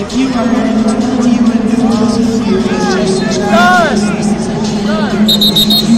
If you are ready to you and follow the fear, just trust. Trust.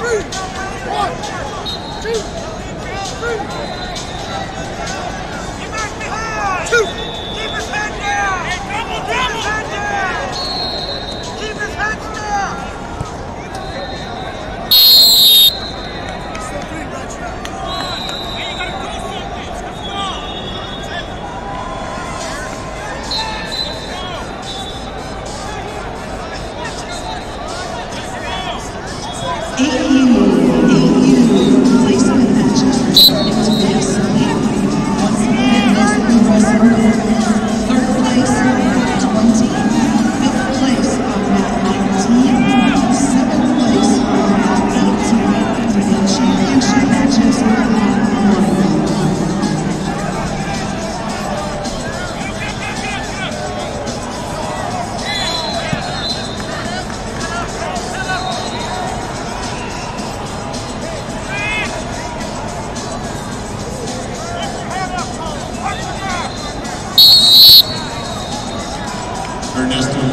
three, one, two, three. Two. E. Ernesto